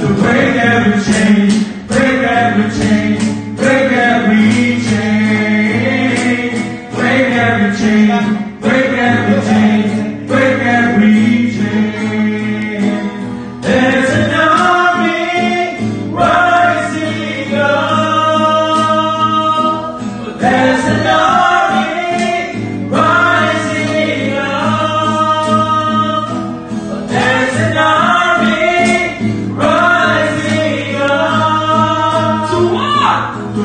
To break every chain, break every chain.